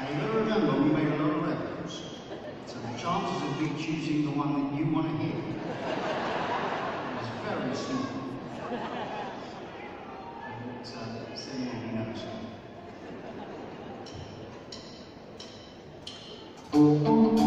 Now you've got to remember we made a lot of records, so the chances of me choosing the one that you want to hear is very small. But, uh, same one, you know. so.